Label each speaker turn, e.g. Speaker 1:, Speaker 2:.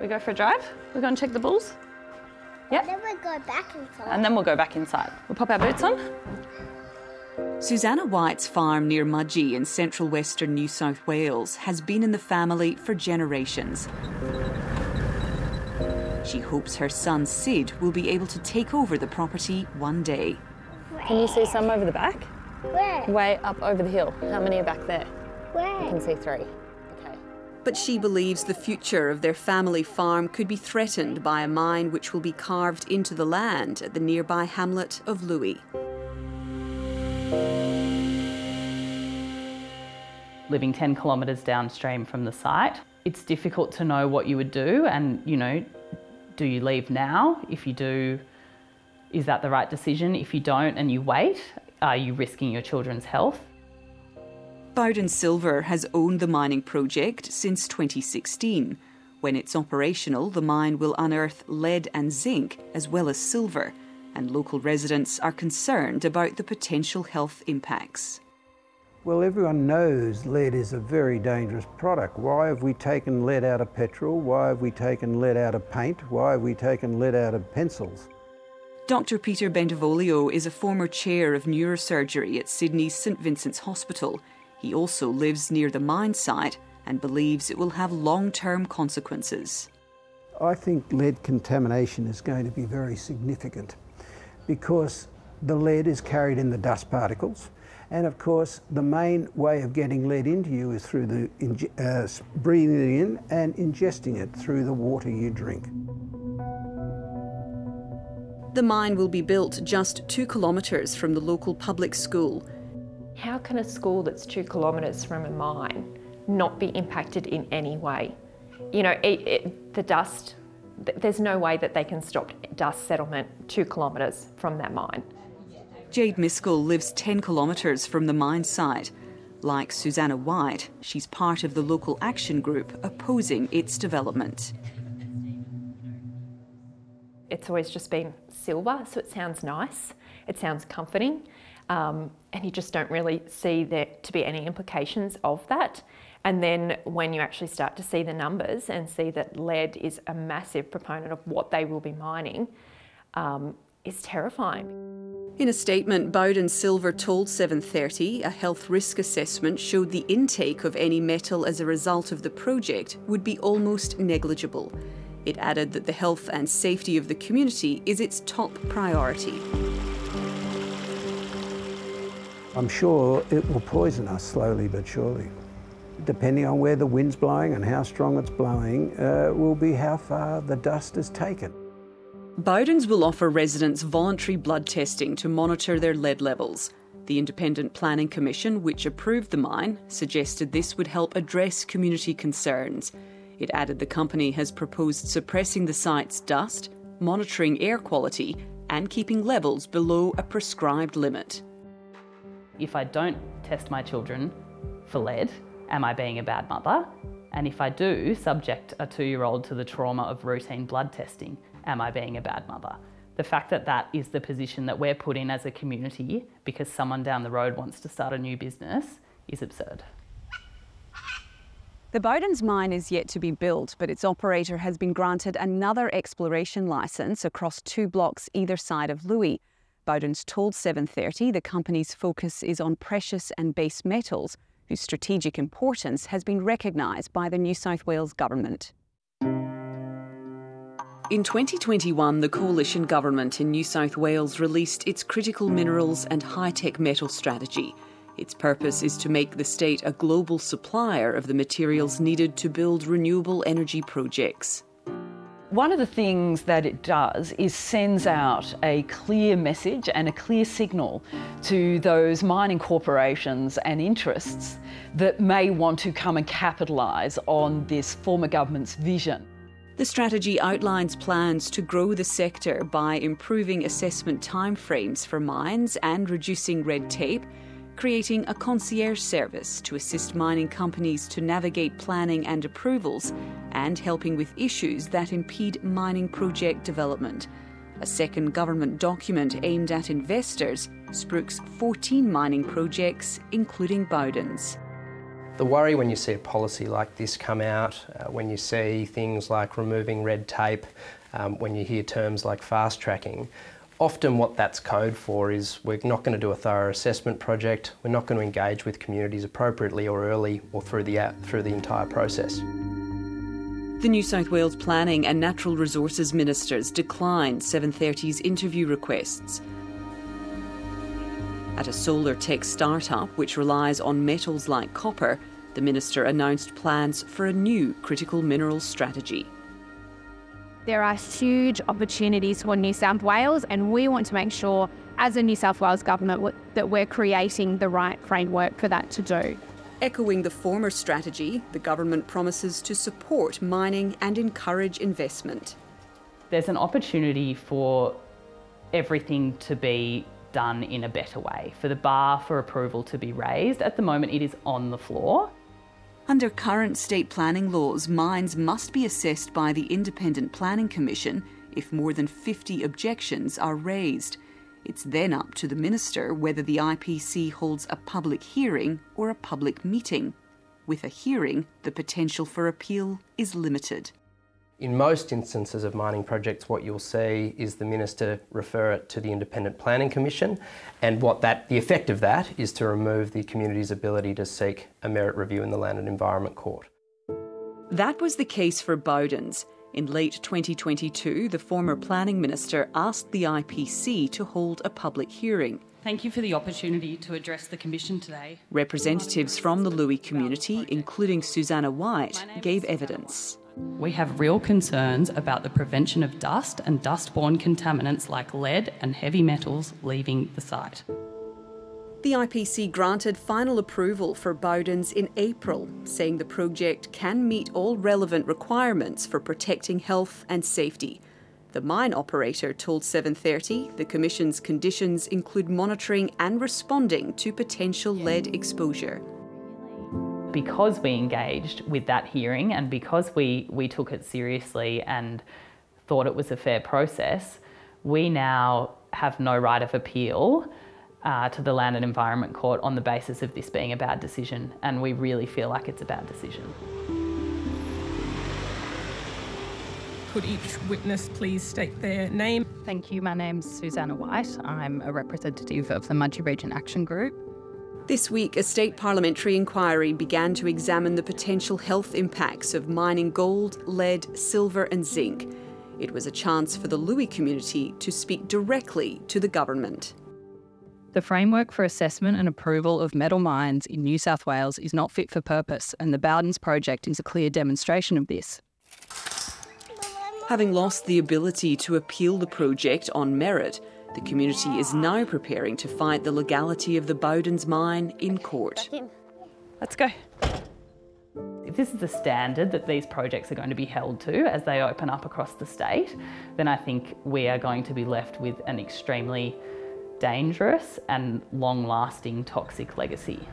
Speaker 1: We go for a drive? We go and check the bulls? Yeah.
Speaker 2: Then we go back inside.
Speaker 1: And then we'll go back inside. We'll pop our boots on.
Speaker 3: Susanna White's farm near Mudgee in central western New South Wales has been in the family for generations. She hopes her son Sid will be able to take over the property one day.
Speaker 1: Can you see some over the back?
Speaker 2: Where?
Speaker 1: Way up over the hill. How many are back there? You
Speaker 2: Where?
Speaker 1: can see three.
Speaker 3: But she believes the future of their family farm could be threatened by a mine which will be carved into the land at the nearby hamlet of Lue.
Speaker 1: living 10 kilometres downstream from the site. It's difficult to know what you would do, and you know, do you leave now? If you do, is that the right decision? If you don't and you wait, are you risking your children's health?
Speaker 3: Bowden Silver has owned the mining project since 2016. When it's operational, the mine will unearth lead and zinc as well as silver, and local residents are concerned about the potential health impacts.
Speaker 4: Well, everyone knows lead is a very dangerous product. Why have we taken lead out of petrol? Why have we taken lead out of paint? Why have we taken lead out of pencils?
Speaker 3: Dr. Peter Bentivoglio is a former chair of neurosurgery at Sydney's St Vincent's Hospital. He also lives near the mine site and believes it will have long term consequences.
Speaker 4: I think lead contamination is going to be very significant because the lead is carried in the dust particles. And of course, the main way of getting lead into you is through the uh, breathing it in and ingesting it through the water you drink.
Speaker 3: The mine will be built just two kilometres from the local public school.
Speaker 5: How can a school that's two kilometres from a mine not be impacted in any way? You know, it, it, the dust, there's no way that they can stop dust settlement two kilometres from that mine.
Speaker 3: Jade Miskell lives 10 kilometres from the mine site. Like Susanna White, she's part of the local action group opposing its development.
Speaker 5: It's always just been silver, so it sounds nice, it sounds comforting, um, and you just don't really see there to be any implications of that. And then when you actually start to see the numbers and see that lead is a massive proponent of what they will be mining, um, is terrifying.
Speaker 3: In a statement, Bowden Silver told 730 a health risk assessment showed the intake of any metal as a result of the project would be almost negligible. It added that the health and safety of the community is its top priority.
Speaker 4: I'm sure it will poison us slowly but surely. Depending on where the wind's blowing and how strong it's blowing, uh, will be how far the dust is taken.
Speaker 3: Bowdens will offer residents voluntary blood testing to monitor their lead levels. The Independent Planning Commission, which approved the mine, suggested this would help address community concerns. It added the company has proposed suppressing the site's dust, monitoring air quality, and keeping levels below a prescribed limit.
Speaker 1: If I don't test my children for lead, am I being a bad mother? And if I do subject a two year old to the trauma of routine blood testing, am I being a bad mother? The fact that that is the position that we're put in as a community because someone down the road wants to start a new business is absurd.
Speaker 6: The Bowdens mine is yet to be built, but its operator has been granted another exploration licence across two blocks either side of Lue. Bowdens told 730 the company's focus is on precious and base metals, whose strategic importance has been recognised by the New South Wales government.
Speaker 3: In 2021, the coalition government in New South Wales released its critical minerals and high tech metal strategy. Its purpose is to make the state a global supplier of the materials needed to build renewable energy projects.
Speaker 7: One of the things that it does is sends out a clear message and a clear signal to those mining corporations and interests that may want to come and capitalise on this former government's vision.
Speaker 3: The strategy outlines plans to grow the sector by improving assessment timeframes for mines and reducing red tape, creating a concierge service to assist mining companies to navigate planning and approvals, and helping with issues that impede mining project development. A second government document aimed at investors spruiks 14 mining projects, including Bowdens.
Speaker 8: The worry when you see a policy like this come out, uh, when you see things like removing red tape, um, when you hear terms like fast tracking, often what that's code for is we're not going to do a thorough assessment project, we're not going to engage with communities appropriately or early or through the, through the entire process.
Speaker 3: The New South Wales Planning and Natural Resources Ministers declined 730's interview requests. At a solar tech startup which relies on metals like copper, the minister announced plans for a new critical minerals strategy.
Speaker 9: There are huge opportunities for New South Wales, and we want to make sure, as a New South Wales government, that we're creating the right framework for that to do.
Speaker 3: Echoing the former strategy, the government promises to support mining and encourage investment.
Speaker 1: There's an opportunity for everything to be done in a better way, for the bar for approval to be raised. At the moment, it is on the floor.
Speaker 3: Under current state planning laws, mines must be assessed by the Independent Planning Commission if more than 50 objections are raised. It's then up to the Minister whether the IPC holds a public hearing or a public meeting. With a hearing, the potential for appeal is limited.
Speaker 8: In most instances of mining projects, what you'll see is the minister refer it to the Independent Planning Commission, and what that the effect of that is to remove the community's ability to seek a merit review in the Land and Environment Court.
Speaker 3: That was the case for Bowdens. In late 2022, the former planning minister asked the IPC to hold a public hearing.
Speaker 10: Thank you for the opportunity to address the Commission today.
Speaker 3: Representatives from the Lue community, including Susanna White, gave evidence.
Speaker 10: We have real concerns about the prevention of dust and dust borne contaminants like lead and heavy metals leaving the site.
Speaker 3: The IPC granted final approval for Bowdens in April, saying the project can meet all relevant requirements for protecting health and safety. The mine operator told 730 the Commission's conditions include monitoring and responding to potential lead exposure
Speaker 1: because we engaged with that hearing and because we, we took it seriously and thought it was a fair process, we now have no right of appeal uh, to the Land and Environment Court on the basis of this being a bad decision, and we really feel like it's a bad decision.
Speaker 11: Could each witness please state their name?
Speaker 12: Thank you. My name's Susanna White. I'm a representative of the Mudgee Region Action Group.
Speaker 3: This week, a state parliamentary inquiry began to examine the potential health impacts of mining gold, lead, silver, and zinc. It was a chance for the Lue community to speak directly to the government.
Speaker 12: The framework for assessment and approval of metal mines in New South Wales is not fit for purpose, and the Bowdens project is a clear demonstration of this.
Speaker 3: Having lost the ability to appeal the project on merit, the community is now preparing to fight the legality of the Bowdens mine in court.
Speaker 1: Let's go. If this is the standard that these projects are going to be held to as they open up across the state, then I think we are going to be left with an extremely dangerous and long lasting toxic legacy.